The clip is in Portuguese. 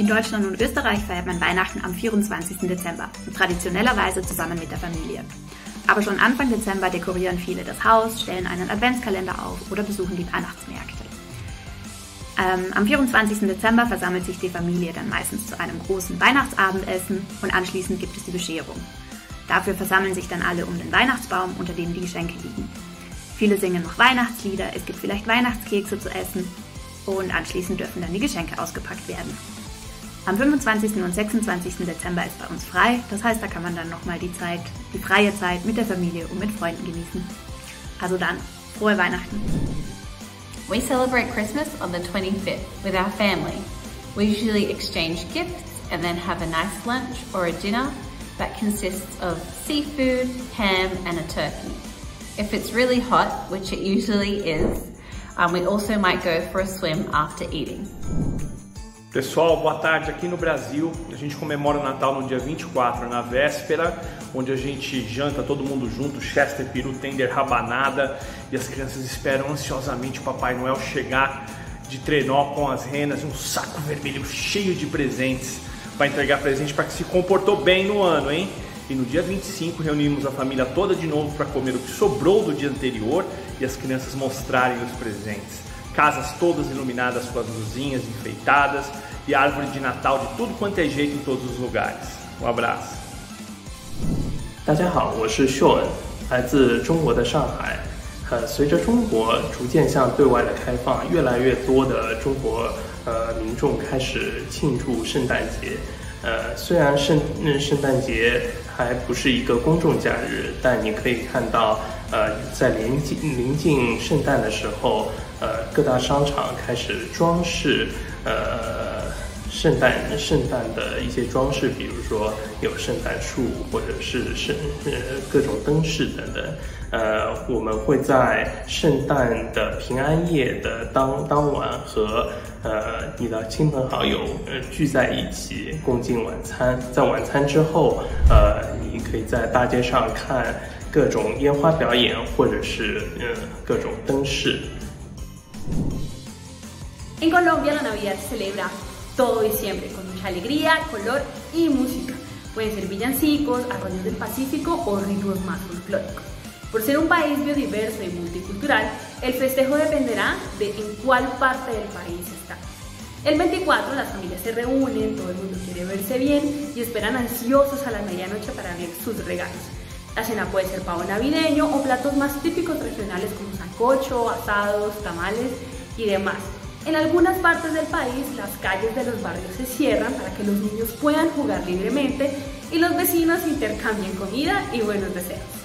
In Deutschland und Österreich feiert man Weihnachten am 24. Dezember, traditionellerweise zusammen mit der Familie. Aber schon Anfang Dezember dekorieren viele das Haus, stellen einen Adventskalender auf oder besuchen die Weihnachtsmärkte. Ähm, am 24. Dezember versammelt sich die Familie dann meistens zu einem großen Weihnachtsabendessen und anschließend gibt es die Bescherung. Dafür versammeln sich dann alle um den Weihnachtsbaum, unter dem die Geschenke liegen. Viele singen noch Weihnachtslieder, es gibt vielleicht Weihnachtskekse zu essen und anschließend dürfen dann die Geschenke ausgepackt werden. Am 25. und 26. Dezember ist bei uns frei, das heißt, da kann man dann nochmal die Zeit, die freie Zeit mit der Familie und mit Freunden genießen. Also dann, frohe Weihnachten! We celebrate Christmas on the 25th with our family. We usually exchange gifts and then have a nice lunch or a dinner that consists of seafood, ham and a turkey. If it's really hot, which it usually is, um, we also might go for a swim after eating. Pessoal, boa tarde. Aqui no Brasil, a gente comemora o Natal no dia 24, na véspera, onde a gente janta todo mundo junto, Chester, peru, tender, rabanada, e as crianças esperam ansiosamente o Papai Noel chegar de trenó com as renas e um saco vermelho cheio de presentes para entregar presente para que se comportou bem no ano, hein? E no dia 25 reunimos a família toda de novo para comer o que sobrou do dia anterior e as crianças mostrarem os presentes casas todas iluminadas com as luzinhas enfeitadas e árvore de Natal de tudo quanto é jeito em todos os lugares. Um abraço. 大家好，我是秀恩，来自中国的上海。呃，随着中国逐渐向对外的开放，越来越多的中国呃民众开始庆祝圣诞节。 呃，虽然圣圣诞节还不是一个公众假日，但你可以看到，呃，在临近临近圣诞的时候。呃，各大商场开始装饰，呃，圣诞圣诞的一些装饰，比如说有圣诞树，或者是圣呃各种灯饰等等。呃，我们会在圣诞的平安夜的当当晚和呃你的亲朋好友呃聚在一起共进晚餐。在晚餐之后，呃，你可以在大街上看各种烟花表演，或者是呃各种灯饰。En Colombia la Navidad se celebra todo diciembre con mucha alegría, color y música. Pueden ser villancicos, arroyos del Pacífico o ritmos más folclóricos. Por ser un país biodiverso y multicultural, el festejo dependerá de en cuál parte del país está. El 24 las familias se reúnen, todo el mundo quiere verse bien y esperan ansiosos a la medianoche para abrir sus regalos. La cena puede ser pavo navideño o platos más típicos regionales como sancocho, asados, tamales y demás. En algunas partes del país las calles de los barrios se cierran para que los niños puedan jugar libremente y los vecinos intercambien comida y buenos deseos.